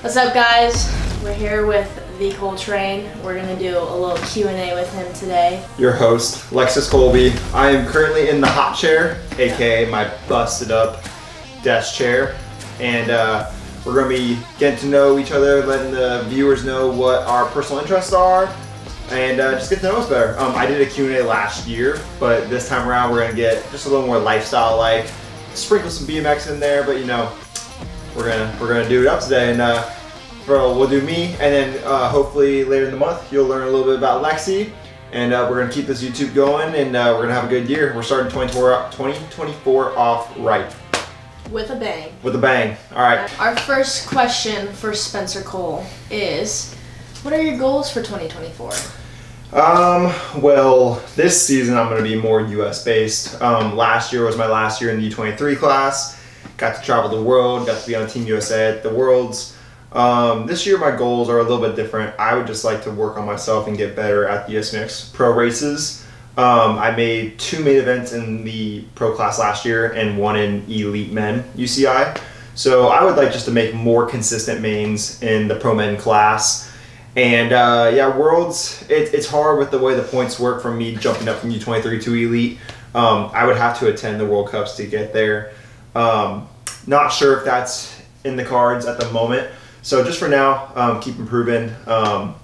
What's up, guys? We're here with the Coltrane. We're gonna do a little Q and A with him today. Your host, Lexis Colby. I am currently in the hot chair, aka my busted up desk chair, and uh, we're gonna be getting to know each other, letting the viewers know what our personal interests are, and uh, just get to know us better. Um, I did a Q&A last year, but this time around we're gonna get just a little more lifestyle-like, sprinkle some BMX in there, but you know, we're gonna we're gonna do it up today, and uh, for, we'll do me, and then uh, hopefully later in the month you'll learn a little bit about Lexi, and uh, we're gonna keep this YouTube going, and uh, we're gonna have a good year. We're starting 2024 2024 off right With a bang. with a bang. All right. Our first question for Spencer Cole is, what are your goals for 2024? Um, well, this season I'm going to be more US based. Um, last year was my last year in the U23 class. Got to travel the world, got to be on Team USA at the Worlds. Um, this year my goals are a little bit different. I would just like to work on myself and get better at the USBMX pro races. Um, I made two main events in the pro class last year and one in elite men UCI. So I would like just to make more consistent mains in the pro men class. And uh, yeah, worlds. It, it's hard with the way the points work from me jumping up from U23 to elite. Um, I would have to attend the World Cups to get there. Um, not sure if that's in the cards at the moment. So just for now, um, keep improving. Um,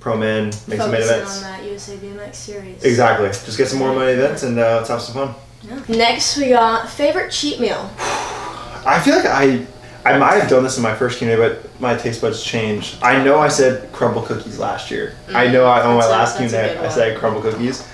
pro men, make some main events. on that USA BMX series. Exactly. Just get some more main events and uh, let's have some fun. Yeah. Next, we got favorite cheat meal. I feel like I I might have done this in my first Q&A, but my taste buds changed. I know I said Crumbl cookies last year. I know I, on my last Q&A I said Crumbl cookies,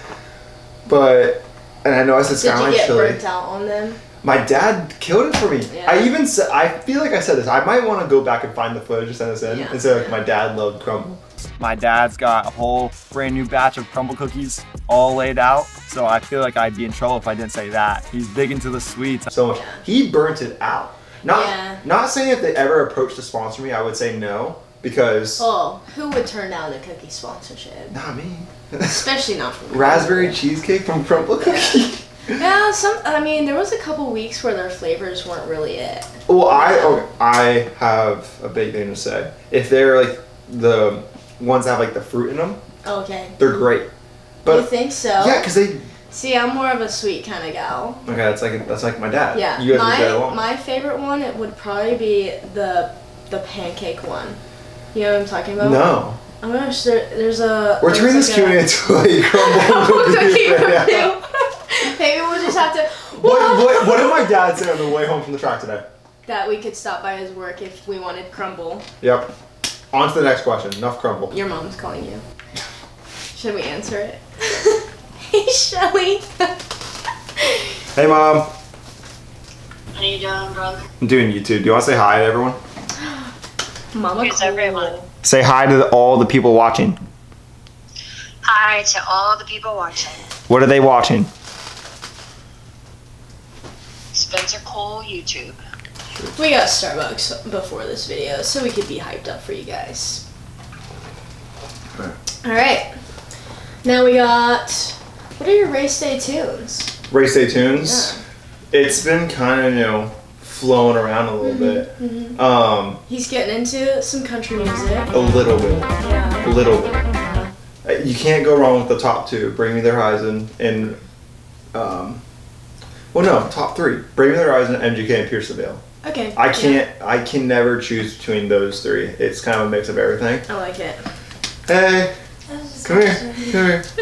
but and I know I said Did you skyline get chili. burnt out on them? My dad killed it for me. Yeah. I even said I feel like I said this. I might want to go back and find the footage and send this in Yeah. and say like my dad loved Crumbl. My dad's got a whole brand new batch of Crumbl cookies all laid out, so I feel like I'd be in trouble if I didn't say that. He's big into the sweets. So much. He burnt it out. Not Yeah. not saying if they ever approached to sponsor me, I would say no because Oh, who would turn down a cookie sponsorship? not me. Especially not from Raspberry cheesecake from Crumbl Cookie. Yeah, some. I mean, there was a couple weeks where their flavors weren't really it. Well, I okay, I have a big thing to say. If they're like the ones that have like the fruit in them, Okay. they're great. But you think so? yeah, because they See, I'm more of a sweet kind of gal. okay, that's like that's like my dad. Yeah. you guys would get my along. my favorite one it would probably be the the pancake one. You know what I'm talking about? no, Oh my gosh, there, there's a. we're turning this like Q and A a- into a Crumbl cookie cookie. right now. review. Maybe we'll just have to. What, what, what did my dad say on the way home from the track today? That we could stop by his work if we wanted Crumbl. Yep. On to the next question. Enough Crumbl. Your mom's calling you. Should we answer it? hey, Shelly. Hey, mom. How you doing, brother? I'm doing YouTube. Do you want to say hi to everyone? Mama Here's cool. everyone. Say hi to all the people watching. Hi to all the people watching. What are they watching? Spencer Cole YouTube. We got Starbucks before this video, so we could be hyped up for you guys. Alright. Alright. Now we got. What are your race day tunes? Race Day Tunes. It's been kind of, you know, flowing around a little bit. Um, He's getting into some country music. a little bit. Yeah. A little bit. Uh, You can't go wrong with the top two. Bring Me the Horizon and, um, well, no, top three. Bring Me the Horizon, MGK, and Pierce the Veil. Okay. I can't, I can never choose between those three. It's kind of a mix of everything. I like it. Hey, come here, come here.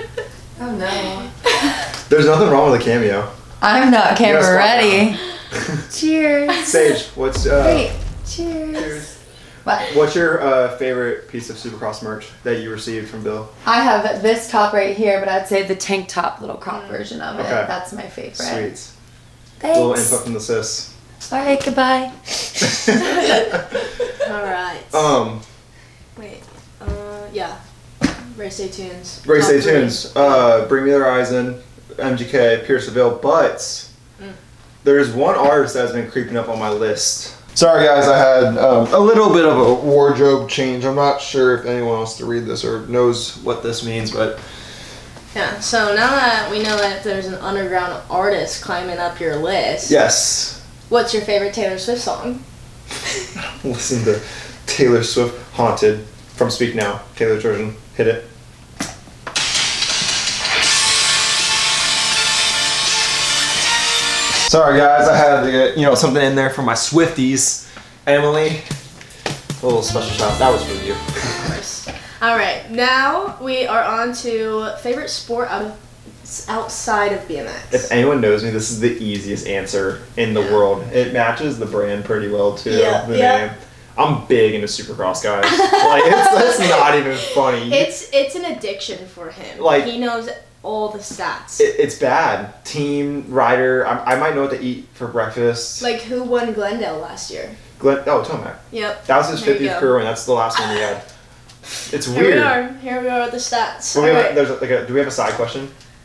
Oh no. There's nothing wrong with a cameo. I'm not camera ready. Cheers. Sage, what's uh, Wait. Cheers. What? what's your uh, favorite piece of Supercross merch that you received from Bill? I have this top right here, but I'd say the tank top little crop version of it. Okay. That's my favorite. Sweets. Little Thanks. input from the sis. All right. Goodbye. Alright. um, Wait. Uh, yeah. Race day tunes. Race Top Day three. Tunes, uh, Bring Me the Horizon, MGK, Pierce the Veil, but Mm. there's one artist that's been creeping up on my list. Sorry guys, I had um, a little bit of a wardrobe change. I'm not sure if anyone wants to read this or knows what this means, but Yeah, so now that we know that there's an underground artist climbing up your list, yes, what's your favorite Taylor Swift song? listen to Taylor Swift Haunted from Speak Now. Taylor's version. Hit it. Sorry guys, I had to get, you know, something in there for my Swifties. Emily, a little special shout. That was for you. All right, now we are on to favorite sport out of, outside of BMX. If anyone knows me, this is the easiest answer in the Yeah. world. It matches the brand pretty well too. Yeah, the yeah. name. I'm big into Supercross guys. like it's, it's not even funny. It's it's an addiction for him. Like- he knows all the stats. It, it's bad. Team rider. I, I might know what to eat for breakfast. like who won Glendale last year? Glenn. Oh, Tomac. Yep. That was his There 50th career win. That's the last one he had. It's Here weird. we are. Here we are with the stats. Well, we have, Alright. there's like a, do we have a side question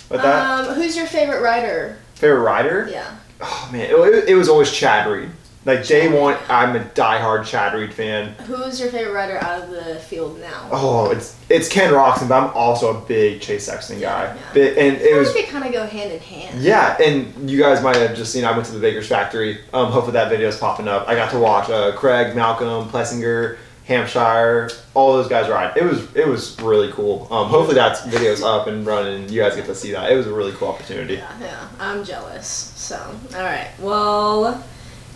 with that? Um, who's your favorite rider? Favorite rider? Yeah. Oh man, it, it was always Chad Reed. Like day one, I'm a diehard Chad Reed fan. Who's your favorite rider out of the field now? Oh, it's it's Ken Roczen, but I'm also a big Chase Sexton guy. Yeah, yeah. And I it was like they kind of go hand in hand. yeah, and you guys might have just seen. I went to the Baker's Factory. Um, hopefully that video is popping up. I got to watch uh, Craig, Malcolm, Plessinger, Hampshire, all those guys ride. It was it was really cool. Um, hopefully that video's up and running. You guys get to see that. It was a really cool opportunity. Yeah, yeah. I'm jealous. So, all right. Well,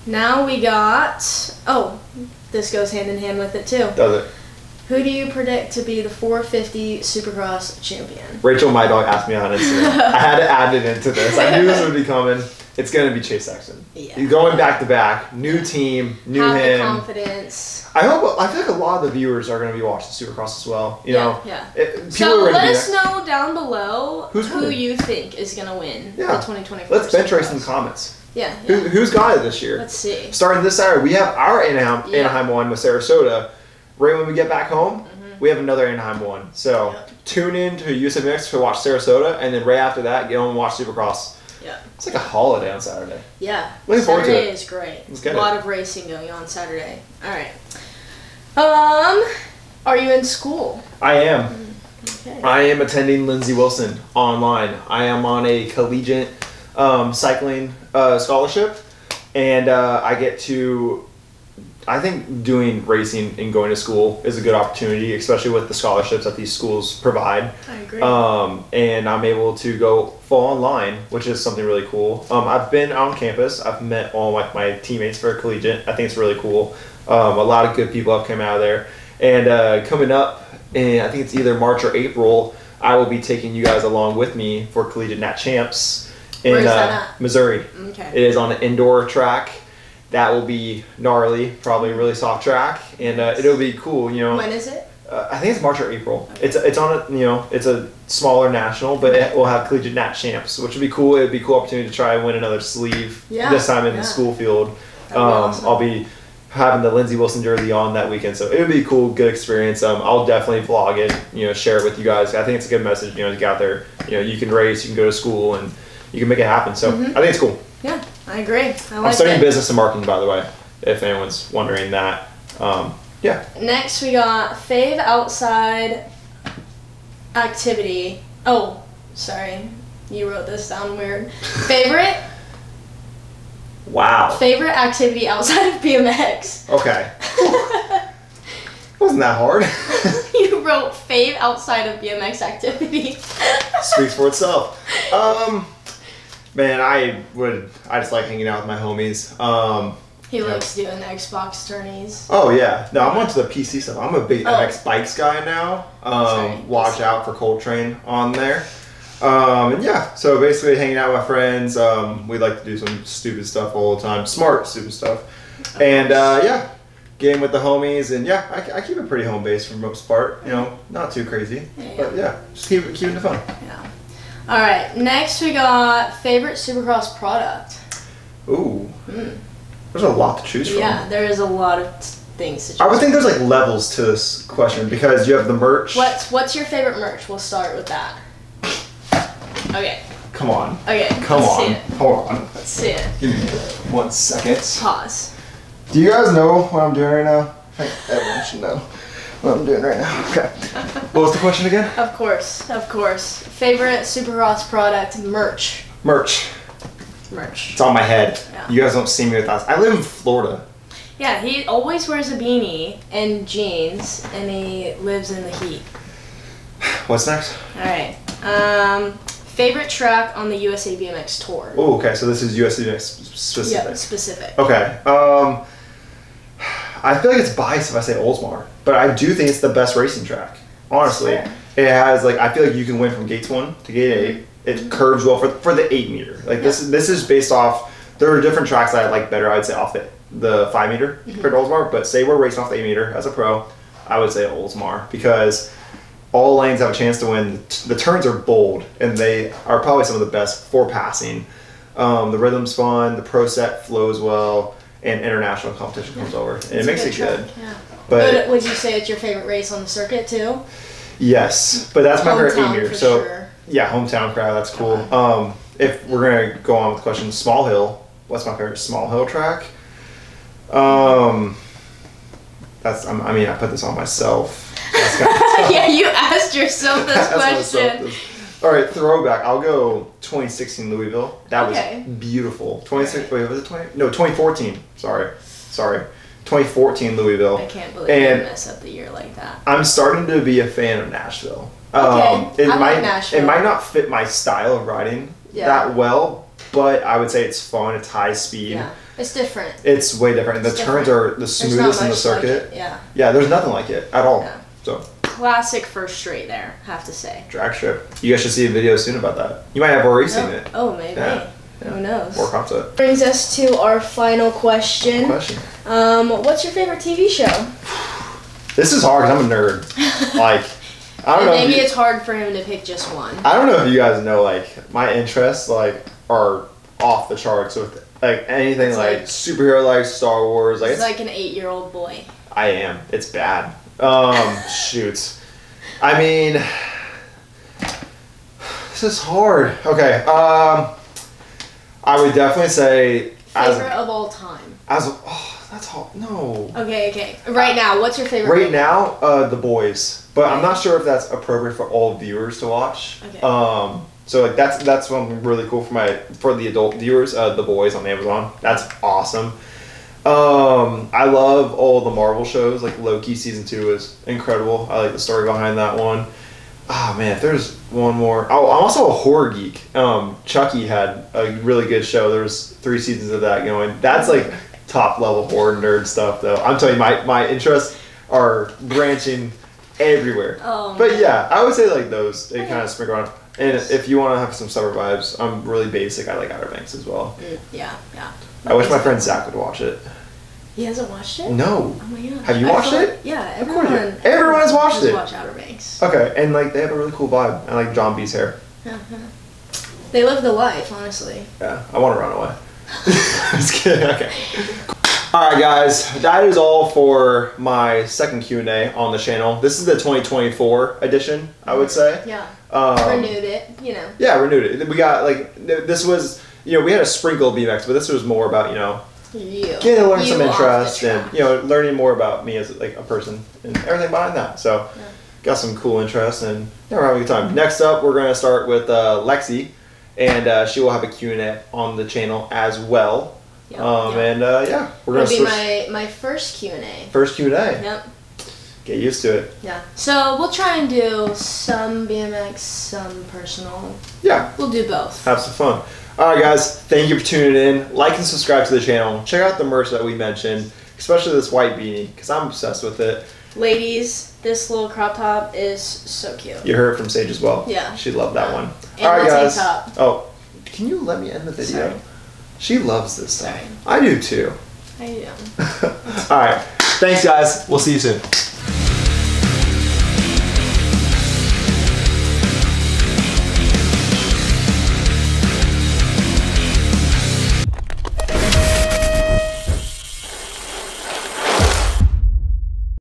now we got. Oh, this goes hand in hand with it too. Does it? Who do you predict to be the 450 Supercross champion? Rachel, my dog, asked me on Instagram. I had to add it into this. I knew this would be coming. It's gonna be Chase Sexton. Yeah. He's going back to back, new team, new Have the him. confidence. I hope. I feel like a lot of the viewers are gonna be watching Supercross as well. You Yeah, know, yeah. It- So let us there. know down below Who's who winning? you think is gonna win Yeah. the 2024. Let's bench race in the comments. Yeah, Who, yeah. who's got it this year? Let's see. Starting this Saturday, we have our Anaheim, Yeah. Anaheim one with Sarasota. Right when we get back home, we have another Anaheim one. So Mm-hmm. Yep. tune in to USBMX to watch Sarasota, and then right after that, get on and watch Supercross. Yeah. It's like a holiday on Saturday. Yeah. Looking forward to Saturday it. is great. Let's get a it. lot of racing going on Saturday. All right. Um, are you in school? I am. Okay. I am attending Lindsey Wilson online. I am on a collegiate um, cycling uh, scholarship, and uh, I get to. I think doing racing and going to school is a good opportunity, especially with the scholarships that these schools provide. I agree. Um, and I'm able to go full online, which is something really cool. Um, I've been on campus. I've met all like my teammates for collegiate. I think it's really cool. Um, a lot of good people have come out of there. And uh, coming up, and I think it's either March or April, I will be taking you guys along with me for collegiate nat champs in uh. Missouri. okay. It is on an indoor track. That will be gnarly, probably a really soft track, and uh, it'll be cool. You know, when is it? uh, I think it's March or April. It's it's on a you know it's a smaller national, but it will have collegiate nat champs, which would be cool. It'd be a cool opportunity to try and win another sleeve. Yeah, This time in yeah. the school field. Um, awesome. I'll be having the Lindsey Wilson jersey on that weekend, so it would be a cool, good experience. Um, I'll definitely vlog it. You know, share it with you guys. I think it's a good message. You know, to get out there. You know, you can race, you can go to school, and you can make it happen. So I think it's cool. Yeah, I agree. I I'm studying it. business and marketing, by the way. If anyone's wondering that. Um, yeah. Next, we got fave outside activity. Oh, sorry. You wrote this down weird. Favorite Wow. favorite activity outside of BMX. Okay. Wasn't that hard? you wrote fave outside of BMX activity. Speaks for itself. Um, man, I would. I just like hanging out with my homies. Um, he likes doing the Xbox tourneys. oh yeah, no, I'm onto the PC stuff. I'm a big Oh. MX bikes guy now. Um, watch out for Coltrane on there. Um, and yeah, so basically hanging out with my friends. Um, we like to do some stupid stuff all the time, smart stupid stuff. And uh, yeah, game with the homies, and yeah, I, I keep it pretty home based for most part. You know, not too crazy, but yeah, just keep it keeping it fun. Yeah. All right. Next, we got favorite Supercross product. Ooh, there's a lot to choose from. Yeah, there is a lot of t- things to choose. I would think there's like levels to this question because you have the merch. What's What's your favorite merch? We'll start with that. Okay. Come on, Okay. come on, hold on. Let's see it. Give me one second. Pause. Do you guys know what I'm doing right now? I think everyone should know what I'm doing right now. Okay. What was the question again? Of course, of course. Favorite Supercross product merch. Merch. Merch. It's on my head. Yeah. You guys don't see me without. I live in Florida. Yeah, he always wears a beanie and jeans, and he lives in the heat. What's next? All right. Um, favorite track on the USA BMX tour? Oh, okay. So this is USBMX specific. Yeah, specific. Okay. Um, I feel like it's biased if I say Oldsmar, but I do think it's the best racing track. Honestly, it has like I feel like you can win from gates one to gate eight. It curves well for for the eight meter. Like this is this is based off. There are different tracks that I like better. I'd say off the the five meter compared to Oldsmar, but say we're racing off the eight meter as a pro, I would say Oldsmar because all lanes have a chance to win. The turns are bold, and they are probably some of the best for passing. Um, the rhythm's fun, the pro set flows well, and international competition comes over, and it It's a makes it track, good. Yeah. But But would you say it's your favorite race on the circuit too? yes, but that's my favorite eight Hometown meter. for So sure. yeah, hometown crowd, that's cool. Um, if we're gonna go on with the question, Small Hill, what's my favorite Small Hill track? Um, that's I'm- I mean I put this on myself. That's kinda yeah, you asked yourself this question. All right, throwback. I'll go 2016 Louisville. That Okay. was beautiful. 26. Wait, was it 20? No, 2014. Sorry, sorry. 2014 Louisville. I can't believe And- you mess up the year like that. I'm starting to be a fan of Nashville. Okay, Um, it I like might Nashville. it might not fit my style of riding Yeah. that well, but I would say it's fun. It's high speed. Yeah, it's different. It's way different. The It's turns are the smoothest in the much like circuit. Yeah, yeah, there's nothing like it at all. Yeah. So classic first straight there. Have to say. drag strip. You guys should see a video soon about that. You might have already seen Oh, it. oh, maybe. Yeah, yeah. Who knows? Or concept. Brings us to our final question. Question. Um, what's your favorite TV show? This is hard 'cause I'm a nerd. like, I don't know. maybe you- it's hard for him to pick just one. I don't know if you guys know. Like, my interests like are off the charts with like anything like, like- superhero like Star Wars. Like, it's, like an eight-year-old boy. I am. It's bad. Um, shoot. I mean, this is hard. Okay. Um, I would definitely say as Favorite of all time. as oh that's hard. No. Okay, okay. Right now, what's your favorite? Right now, uh, The Boys, but I'm not sure if that's appropriate for all viewers to watch. Okay. Um, so like that's that's one really cool for my for the adult viewers. Uh, The Boys on Amazon. That's awesome. Um, I love all the Marvel shows. Like Loki season two is incredible. I like the story behind that one. Ah man, if there's one more. Oh, I'm also a horror geek. Um, Chucky had a really good show. There was three seasons of that going. That's like top level horror nerd stuff though. I'm telling you, my my interests are branching everywhere. Oh, But yeah, I would say like those. They kind of sprinkle on. And if you want to have some summer vibes, I'm really basic. I like Outer Banks as well. Mm, yeah, yeah. I wish my friend Zach would watch it. He hasn't watched it. No. Oh my god. Have you I watched it? yeah, Of course you- everyone. everyone has watched has it. Watched Outer Banks. Okay, and like they have a really cool vibe. I like John B's hair. Uh-huh. They live the life, honestly. Yeah, I want to run away. Just kidding. Okay. All right, guys. That is all for my second Q and A on the channel. This is the 2024 edition, I would say. Yeah. Um, Renewed it, you know. Yeah, renewed it. We got like this was you know we had a sprinkle of BMX, but this was more about you know You. getting to learn You some interest and you know learning more about me as like a person and everything behind that. So Yeah. got some cool interests and yeah, we're having a good time. Next up, we're gonna start with uh, Lexi, and uh, she will have a Q and A on the channel as well. Yep, Um, yep. and uh, yeah, we're gonna be switch my my first Q and A. first Q and A. Yep. Get used to it. Yeah. So we'll try and do some BMX, some personal. Yeah, We'll do both. have some fun. All right, guys, thank you for tuning in. Like and subscribe to the channel. Check out the merch that we mentioned, especially this white beanie, because I'm obsessed with it. Ladies, this little crop top is so cute. You heard it from Sage as well. Yeah. She loved that one. And All right, guys. top. Oh, can you let me end the video? Sorry. She loves this stuff. Sorry. I do too. I do. All right. Thanks, guys. We'll see you soon.